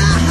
Yeah.